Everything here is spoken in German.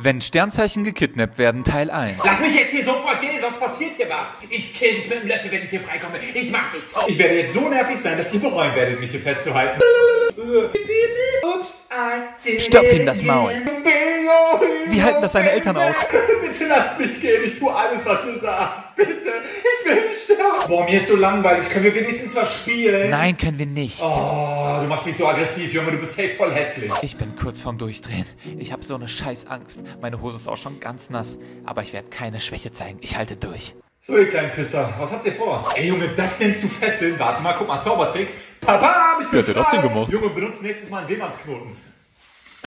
Wenn Sternzeichen gekidnappt werden, Teil 1. Lass mich jetzt hier sofort gehen, sonst passiert hier was. Ich kill dich mit dem Löffel, wenn ich hier freikomme. Ich mach dich tot. Ich werde jetzt so nervig sein, dass ihr bereuen werdet, mich hier festzuhalten. Ups, I did Stopf ihm das Maul. Wie halten das seine Eltern aus? Bitte lasst mich gehen, ich tue alles, was ihr sagt. Bitte, ich will. Boah, mir ist so langweilig. Können wir wenigstens was spielen? Nein, können wir nicht. Oh, du machst mich so aggressiv, Junge. Du bist safe voll hässlich. Ich bin kurz vorm Durchdrehen. Ich habe so eine scheiß Angst. Meine Hose ist auch schon ganz nass. Aber ich werde keine Schwäche zeigen. Ich halte durch. So, ihr kleinen Pisser, was habt ihr vor? Ey, Junge, das nennst du Fesseln. Warte mal, guck mal, Zaubertrick. Papa, ich bin Wie hat der das denn gemacht? Junge, benutzt nächstes Mal einen Seemannsknoten.